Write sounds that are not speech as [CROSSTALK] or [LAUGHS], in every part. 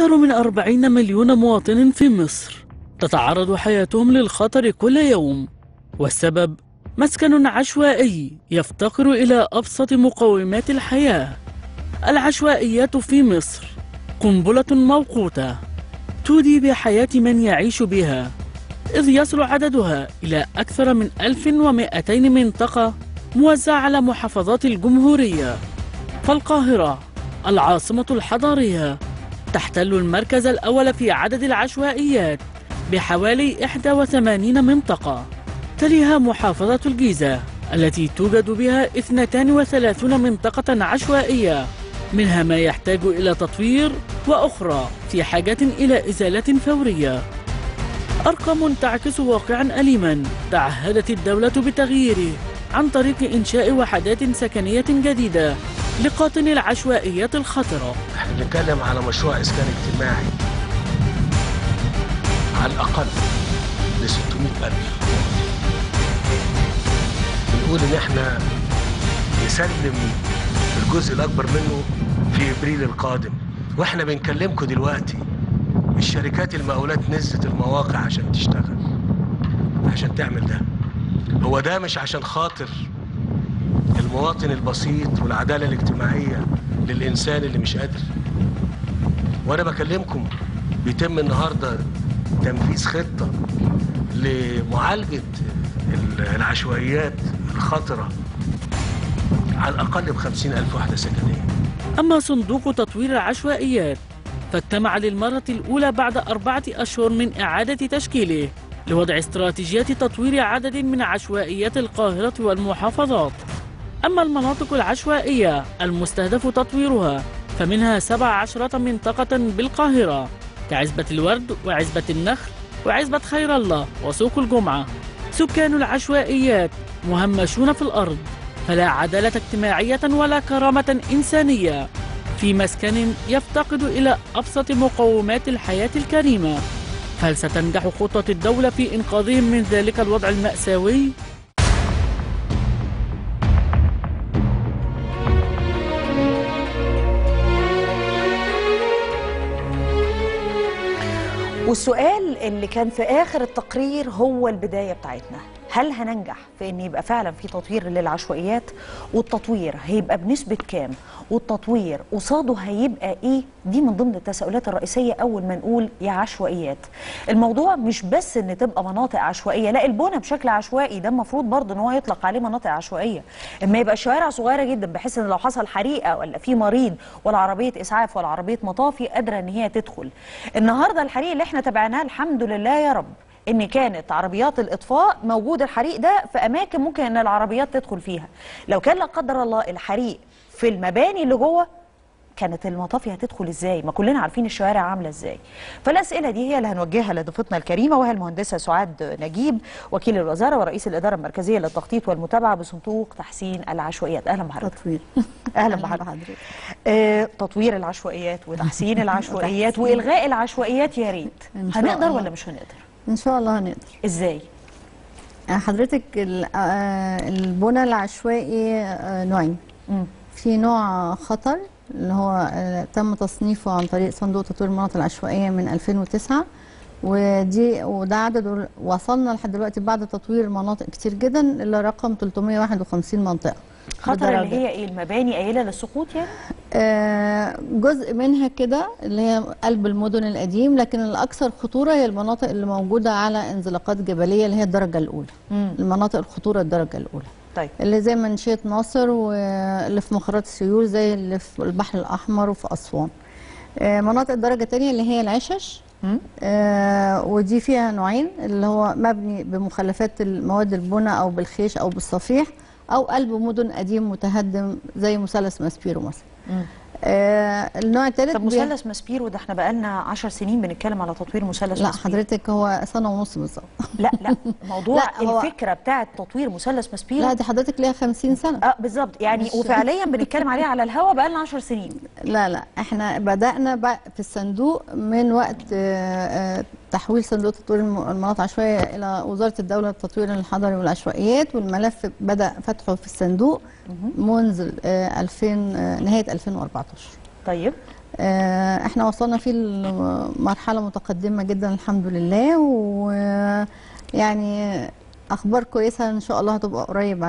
أكثر من 40 مليون مواطن في مصر. تتعرض حياتهم للخطر كل يوم. والسبب مسكن عشوائي يفتقر إلى أبسط مقومات الحياة. العشوائيات في مصر قنبلة موقوتة تودي بحياة من يعيش بها إذ يصل عددها إلى أكثر من 1200 منطقة موزعة على محافظات الجمهورية. فالقاهرة العاصمة الحضارية تحتل المركز الأول في عدد العشوائيات بحوالي 81 منطقة تليها محافظة الجيزة التي توجد بها 32 منطقة عشوائية منها ما يحتاج إلى تطوير وأخرى في حاجة إلى إزالة فورية. أرقام تعكس واقعا أليما تعهدت الدولة بتغييره عن طريق إنشاء وحدات سكنية جديدة لقاطن العشوائيات الخطرة. بنتكلم على مشروع إسكان اجتماعي على الأقل ل 600 ألف. بنقول إن إحنا نسلم الجزء الأكبر منه في إبريل القادم. وإحنا بنكلمكم دلوقتي الشركات المقاولات نزلت المواقع عشان تشتغل عشان تعمل ده. هو ده مش عشان خاطر المواطن البسيط والعدالة الاجتماعية للإنسان اللي مش قادر. وأنا بكلمكم بيتم النهاردة تنفيذ خطة لمعالجة ال- العشوائيات الخطرة على الأقل بخمسين ألف وحدة سكنية. أما صندوق تطوير العشوائيات فاجتمع للمرة الأولى بعد أربعة أشهر من إعادة تشكيله لوضع استراتيجيات تطوير عدد من عشوائيات القاهرة والمحافظات. أما المناطق العشوائية المستهدف تطويرها فمنها سبع عشرة منطقة بالقاهرة. كعزبة الورد وعزبة النخل وعزبة خير الله وسوق الجمعة. سكان العشوائيات مهمشون في الأرض فلا عدالة اجتماعية ولا كرامة إنسانية. في مسكن يفتقد إلى أبسط مقومات الحياة الكريمة. هل ستنجح خطة الدولة في إنقاذهم من ذلك الوضع المأساوي؟ والسؤال اللي كان في آخر التقرير هو البداية بتاعتنا. هل هننجح في إن يبقى فعلا في تطوير للعشوائيات؟ والتطوير هيبقى بنسبة كام؟ والتطوير قصاده هيبقى إيه؟ دي من ضمن التساؤلات الرئيسية أول ما نقول يا عشوائيات. الموضوع مش بس إن تبقى مناطق عشوائية لا البنى بشكل عشوائي ده المفروض برضه إن هو يطلق عليه مناطق عشوائية. إما يبقى الشوارع صغيرة جدا بحيث إن لو حصل حريقة ولا في مريض ولا عربيه إسعاف ولا عربيه مطافي قادرة إن هي تدخل. النهارده الحريق اللي إحنا تابعناه الحمد لله يا رب. إن كانت عربيات الإطفاء موجود الحريق ده في أماكن ممكن إن العربيات تدخل فيها. لو كان لا قدر الله الحريق في المباني اللي جوه كانت المطافي هتدخل إزاي؟ ما كلنا عارفين الشوارع عاملة إزاي. فالأسئلة دي هي اللي هنوجهها لضيفتنا الكريمة وهي المهندسة سعاد نجيب وكيل الوزارة ورئيس الإدارة المركزية للتخطيط والمتابعة بصندوق تحسين العشوائيات. أهلا بحضرتك. تطوير. [LAUGHS] أهلا بحضرتك. آه، تطوير العشوائيات وتحسين [LAUGHS] العشوائيات وإلغاء العشوائيات يا ريت. هنقدر. ولا مش هنقدر؟ إن شاء الله هنقدر. إزاي؟ آه، حضرتك آه، البنى العشوائي آه، نوعين. في نوع خطر اللي هو تم تصنيفه عن طريق صندوق تطوير المناطق العشوائية من 2009 ودي وده عدد وصلنا لحد دلوقتي بعد تطوير مناطق كتير جدا إلى رقم 351 منطقة. خطر اللي. هي إيه؟ المباني قايلة للسقوط يعني؟ آه، جزء منها كده اللي هي قلب المدن القديم لكن الأكثر خطورة هي المناطق اللي موجودة على انزلاقات جبلية اللي هي الدرجة الأولى. مم. المناطق الخطورة الدرجة الأولى. طيب. اللي زي منشية ناصر واللي في مخرات السيول زي اللي في البحر الأحمر وفي أسوان. آه، مناطق الدرجه الثانية اللي هي العشش. آه ودي فيها نوعين اللي هو مبني بمخلفات المواد البناء أو بالخيش أو بالصفيح. أو قلب مدن قديم متهدم زي مثلث ماسبيرو مثلا. آه النوع الثالث طب مثلث ماسبيرو ده إحنا بقالنا 10 سنين بنتكلم على تطوير مثلث لا حضرتك هو سنة ونص بالظبط. لا لا. [LAUGHS] موضوع لا، الفكرة بتاعه تطوير مثلث ماسبيرو لا دي حضرتك ليها 50 سنة. آه بالظبط. يعني مش- وفعليا بنتكلم عليها على الهوا بقالنا 10 سنين. لا لا. إحنا بدأنا بقى في الصندوق من وقت آه، آه، تحويل صندوق تطوير الم- المناطق العشوائية إلى وزارة الدولة للتطوير الحضري والعشوائيات والملف بدأ فتحه في الصندوق منذ آه، 2000 آه، نهاية 2014 طيب. آه، إحنا وصلنا فيه لمرحلة متقدمة جدا الحمد لله. ويعني أخبار كويسة إن شاء الله هتبقى قريب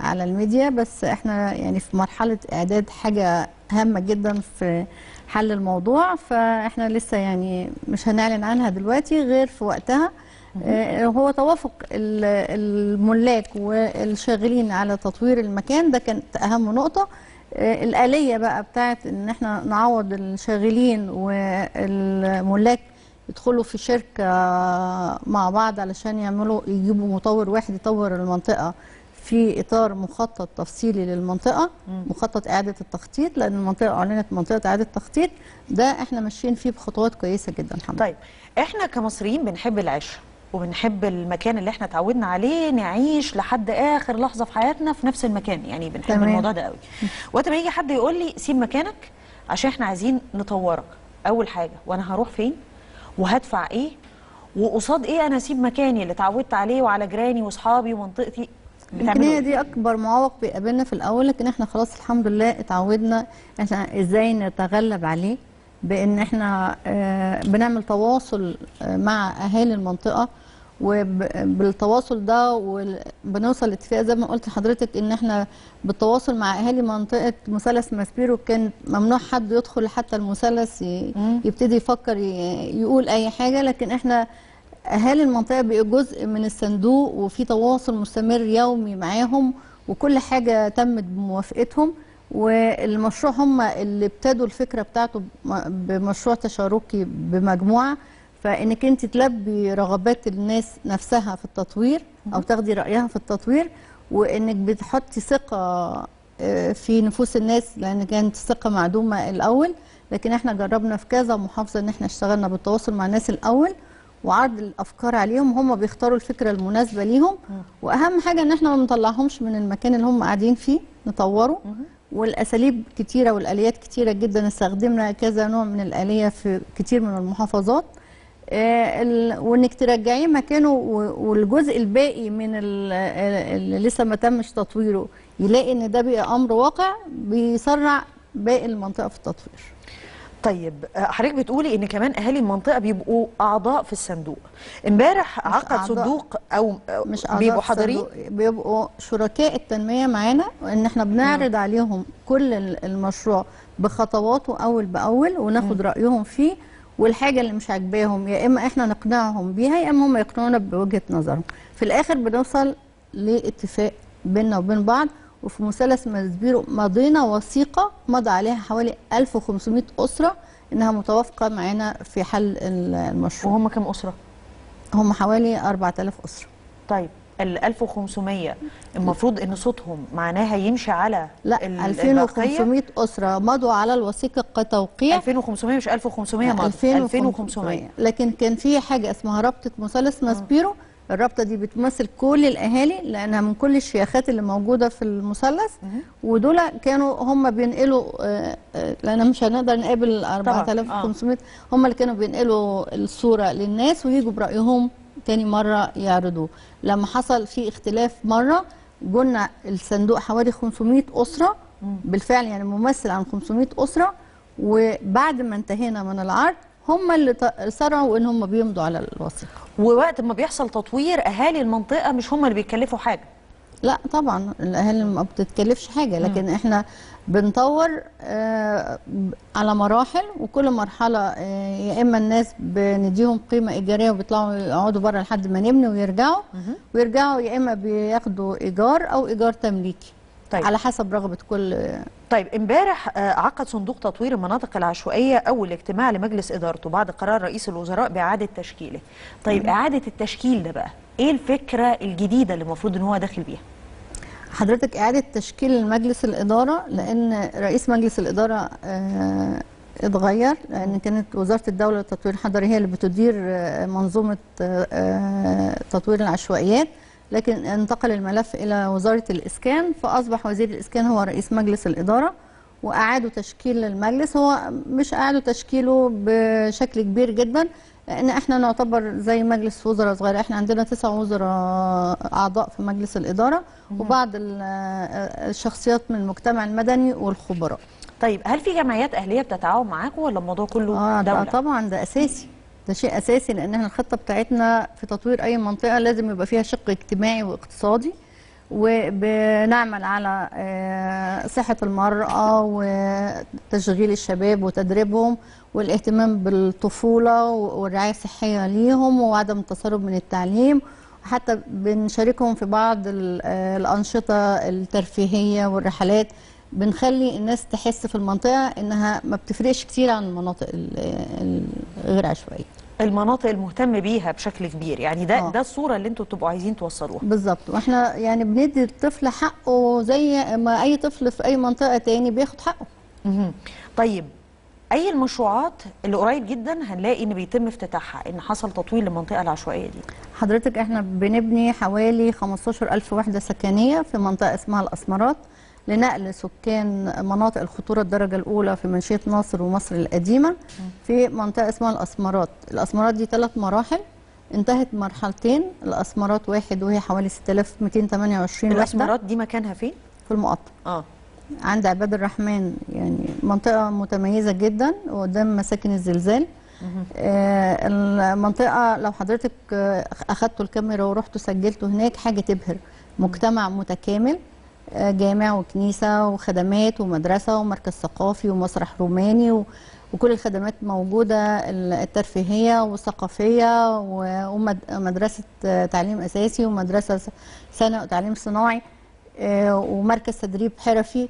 على الميديا بس إحنا يعني في مرحلة إعداد حاجة هامة جدا في حل الموضوع فإحنا لسه يعني مش هنعلن عنها دلوقتي غير في وقتها. آه، هو توافق ال- الملاك والشاغلين على تطوير المكان ده كانت أهم نقطة. آه، الآلية بقى بتاعت إن إحنا نعوض الشاغلين والملاك يدخلوا في شركة مع بعض علشان يعملوا يجيبوا مطور واحد يطور المنطقة. في إطار مخطط تفصيلي للمنطقة مخطط إعادة التخطيط لأن المنطقة أعلنت منطقة إعادة تخطيط. ده إحنا ماشيين فيه بخطوات كويسة جدا الحمد طيب إحنا كمصريين بنحب العيش وبنحب المكان اللي إحنا اتعودنا عليه نعيش لحد آخر لحظة في حياتنا في نفس المكان. يعني بنحب تمام. الموضوع ده قوي. وقت ما يجي حد يقول لي سيب مكانك عشان إحنا عايزين نطورك. أول حاجة وأنا هروح فين؟ وهدفع إيه؟ وقصاد إيه أنا أسيب مكاني اللي اتعودت عليه وعلى جيراني وأصحابي ومنطقتي؟ يمكن هي إيه؟ دي أكبر معوق بيقابلنا في الأول لكن إحنا خلاص الحمد لله اتعودنا إحنا إزاي نتغلب عليه بإن إحنا آه، بنعمل تواصل آه، مع أهالي المنطقة وبالتواصل ده وال- بنوصل لاتفاق زي ما قلت لحضرتك إن إحنا بالتواصل مع أهالي منطقة مثلث ماسبيرو كان ممنوع حد يدخل حتى المثلث. يبتدي يفكر يقول أي حاجة لكن إحنا أهالي المنطقة بقوا جزء من الصندوق وفي تواصل مستمر يومي معاهم وكل حاجة تمت بموافقتهم. والمشروع هم اللي ابتدوا الفكرة بتاعته بم- بمشروع تشاركي بمجموعة. فإنك أنت تلبي رغبات الناس نفسها في التطوير أو تاخدي رأيها في التطوير وإنك بتحطي ثقة آه، في نفوس الناس لأن كانت الثقة معدومة الأول. لكن إحنا جربنا في كذا محافظه إن إحنا اشتغلنا بالتواصل مع الناس الأول. وعرض الأفكار عليهم هم بيختاروا الفكرة المناسبة ليهم. وأهم حاجة إن إحنا ما نطلعهمش من المكان اللي هم قاعدين فيه نطوره. والأساليب كتيرة والآليات كتيرة جدا استخدمنا كذا نوع من الآلية في كتير من المحافظات. آه، وانك ترجعيه مكانه والجزء الباقي من ال- اللي لسه ما تمش تطويره يلاقي إن ده بقى أمر واقع بيسرع باقي المنطقة في التطوير. طيب حضرتك بتقولي إن كمان أهالي المنطقة بيبقوا أعضاء في الصندوق. امبارح عقد أعضاء. صندوق أو مش أعضاء بيبقوا حاضرين؟ بيبقوا شركاء التنمية معانا وإن إحنا بنعرض عليهم كل ال- المشروع بخطواته أول بأول وناخد رأيهم فيه والحاجة اللي مش عاجباهم يا إما إحنا نقنعهم بيها يا إما هم يقنعونا بوجهة نظرهم. في الآخر بنوصل لاتفاق بيننا وبين بعض وفي مثلث مزبيرو مضينا وثيقة مضى عليها حوالي 1500 أسرة إنها متوافقة معانا في حل ال- المشروع. وهم كام أسرة؟ هم حوالي 4000 أسرة. طيب ال 1500 المفروض إن صوتهم معناها يمشي على لا ال- 2500 أسرة مضوا على الوثيقة كتوقيع. 2500 مش 1500 مرة 2500 لكن كان في حاجة اسمها رابطة مثلث ماسبيرو الرابطة دي بتمثل كل الأهالي لأنها من كل الشياخات اللي موجودة في المثلث ودول كانوا هم بينقلوا آه، آه، لأن مش هنقدر نقابل 4500 هم اللي كانوا بينقلوا الصورة للناس ويجوا برأيهم تاني مرة يعرضوه. لما حصل في اختلاف مرة قلنا الصندوق حوالي 500 أسرة بالفعل يعني ممثل عن 500 أسرة وبعد ما انتهينا من العرض هم اللي سرعوا إن هم بيمضوا على الوثيقة. ووقت ما بيحصل تطوير أهالي المنطقة مش هم اللي بيكلفوا حاجة. لا طبعا الأهالي ما بتتكلفش حاجة لكن إحنا بنطور آه، على مراحل وكل مرحلة آه، يا إما الناس بنديهم قيمة إيجارية وبيطلعوا يقعدوا بره لحد ما نبني ويرجعوا. ويرجعوا يا إما بياخدوا إيجار أو إيجار تمليكي. طيب. على حسب رغبة كل طيب امبارح آه، عقد صندوق تطوير المناطق العشوائية اول اجتماع لمجلس إدارته بعد قرار رئيس الوزراء بإعادة تشكيله. طيب إعادة التشكيل ده بقى إيه الفكرة الجديدة اللي المفروض إن هو داخل بيها؟ حضرتك إعادة تشكيل مجلس الإدارة لأن رئيس مجلس الإدارة آه، اتغير لأن كانت وزارة الدولة للتطوير الحضري هي اللي بتدير آه، منظومة آه، آه، تطوير العشوائيات. لكن انتقل الملف إلى وزارة الإسكان فأصبح وزير الإسكان هو رئيس مجلس الإدارة وأعادوا تشكيل المجلس. هو مش أعادوا تشكيله بشكل كبير جدا لأن إحنا نعتبر زي مجلس وزراء صغير. إحنا عندنا تسع وزراء أعضاء في مجلس الإدارة وبعض ال- الشخصيات من المجتمع المدني والخبراء. طيب هل في جمعيات أهلية بتتعاون معاكم ولا الموضوع كله آه ده دولة؟ طبعا ده أساسي. ده شيء أساسي لأن إحنا الخطة بتاعتنا في تطوير أي منطقة لازم يبقى فيها شق اجتماعي واقتصادي وبنعمل على آه، صحة المرأة وتشغيل الشباب وتدريبهم والاهتمام بالطفولة والرعاية الصحية ليهم وعدم التسرب من التعليم. حتى بنشاركهم في بعض آه، الأنشطة الترفيهية والرحلات. بنخلي الناس تحس في المنطقة إنها ما بتفرقش كتير عن المناطق ال- الغير عشوائيه المناطق المهتم بيها بشكل كبير. يعني ده آه. ده الصورة اللي أنتوا بتبقوا عايزين توصلوها. بالظبط. وإحنا يعني بندي الطفل حقه زي ما أي طفل في أي منطقة تاني بياخد حقه. مهم. طيب أي المشروعات اللي قريب جدا هنلاقي إن بيتم افتتاحها؟ إن حصل تطوير للمنطقة العشوائية دي؟ حضرتك إحنا بنبني حوالي 15000 وحدة سكنية في منطقة اسمها الأسمرات. لنقل سكان مناطق الخطورة الدرجة الأولى في منشية ناصر ومصر القديمة في منطقة اسمها الأسمرات. الأسمرات دي ثلاث مراحل. انتهت مرحلتين. الأسمرات واحد وهي حوالي 6228 وحده الأسمرات دي مكانها فين؟ في المقطم. آه. عند عباد الرحمن يعني منطقة متميزة جدا قدام مساكن الزلزال. آه المنطقة لو حضرتك آه، أخدتوا الكاميرا ورحتوا سجلتوا هناك حاجة تبهر. مجتمع متكامل. جامع وكنيسة وخدمات ومدرسة ومركز ثقافي ومسرح روماني وكل الخدمات موجودة ال- الترفيهية والثقافية ومدرسة آه، تعليم أساسي ومدرسة س- ثانوي وتعليم صناعي آه، ومركز تدريب حرفي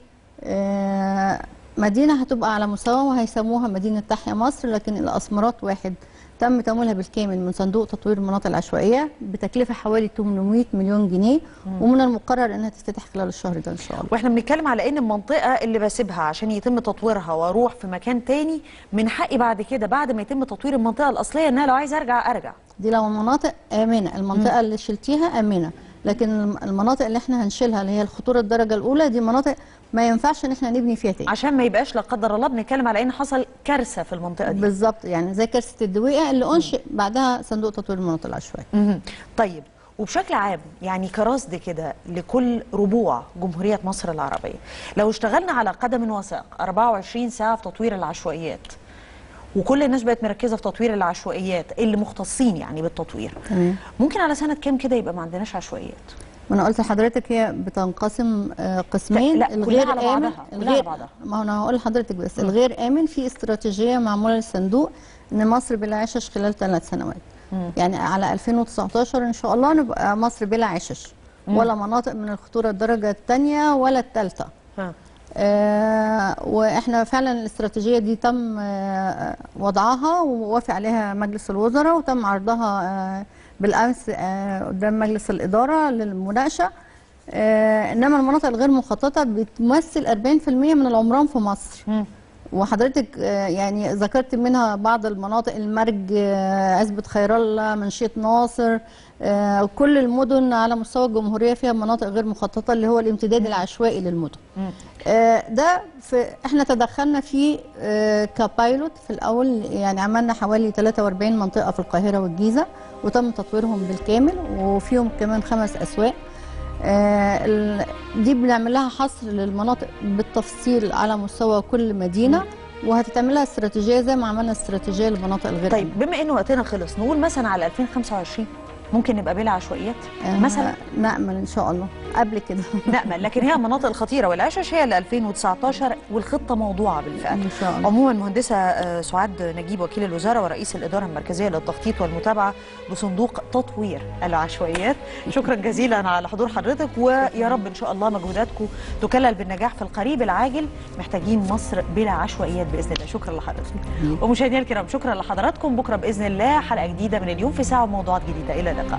مدينة هتبقى على مستوى وهيسموها مدينة تحيا مصر لكن الأسمرات واحد. تم تمويلها بالكامل من صندوق تطوير المناطق العشوائية بتكلفة حوالي 800 مليون جنيه ومن المقرر إنها تفتتح خلال الشهر ده إن شاء الله. وإحنا بنتكلم على إن المنطقة اللي بسيبها عشان يتم تطويرها وأروح في مكان تاني من حقي بعد كده بعد ما يتم تطوير المنطقة الأصلية إن أنا لو عايز أرجع أرجع. دي لو مناطق آمنة. المنطقة اللي شلتيها آمنة. لكن الم- المناطق اللي إحنا هنشيلها اللي هي الخطورة الدرجة الأولى دي مناطق ما ينفعش ان إحنا نبني فيها تاني. عشان ما يبقاش لا قدر الله بنتكلم على ان حصل كارثة في المنطقة دي. بالظبط يعني زي كارثة الدويقة اللي أنشئ بعدها صندوق تطوير المناطق العشوائية. مهم. طيب وبشكل عام يعني كرصد كده لكل ربوع جمهورية مصر العربية لو اشتغلنا على قدم وساق 24 ساعة في تطوير العشوائيات وكل الناس بقت مركزة في تطوير العشوائيات اللي مختصين يعني بالتطوير. تمام. ممكن على سنة كام كده يبقى ما عندناش عشوائيات؟ ما أنا قلت لحضرتك هي بتنقسم آه، قسمين. لا، كلها الغير على بعضها، كلها الغير على بعضها. ما أنا هقول لحضرتك بس. الغير آمن في استراتيجية معمولة للصندوق إن مصر بلا عشش خلال ثلاث سنوات. يعني على 2019 إن شاء الله نبقى مصر بلا عشش ولا مناطق من الخطورة الدرجة الثانية ولا الثالثة. وإحنا فعلا الاستراتيجية دي تم آه وضعها ووافق عليها مجلس الوزراء وتم عرضها آه بالأمس آه قدام مجلس الإدارة للمناقشة آه إنما المناطق الغير مخططة بتمثل 40% من العمران في مصر. وحضرتك آه، يعني ذكرت منها بعض المناطق المرج آه، عزبة خير الله منشية ناصر آه، كل المدن على مستوى الجمهورية فيها مناطق غير مخططة اللي هو الامتداد العشوائي للمدن. آه، ده في إحنا تدخلنا فيه آه، كبايلوت في الأول يعني عملنا حوالي 43 منطقة في القاهرة والجيزة وتم تطويرهم بالكامل وفيهم كمان خمس أسواق. آه، ال- دي بنعمل لها حصر للمناطق بالتفصيل على مستوى كل مدينة وهتتعمل لها استراتيجية زي ما عملنا استراتيجية للمناطق الغير طيب بما إن وقتنا خلص نقول مثلا على 2025 ممكن نبقى بلا عشوائيات آه، مثلا؟ نأمل إن شاء الله قبل كده. [LAUGHS] نأمل لكن هي المناطق الخطيرة والعشش هي ل 2019 والخطة موضوعة بالفعل. إن شاء الله. عموما مهندسة آه، سعاد نجيب وكيل الوزارة ورئيس الإدارة المركزية للتخطيط والمتابعة بصندوق تطوير العشوائيات. [LAUGHS] شكرا جزيلا على حضور حضرتك ويا رب إن شاء الله مجهوداتكم تكلل بالنجاح في القريب العاجل. محتاجين مصر بلا عشوائيات بإذن الله. شكرا لحضرتك. ومشاهدينا الكرام شكرا لحضراتكم. بكرة بإذن الله حلقة جديدة من اليوم في ساعة وموضوعات جديدة. إلى लगा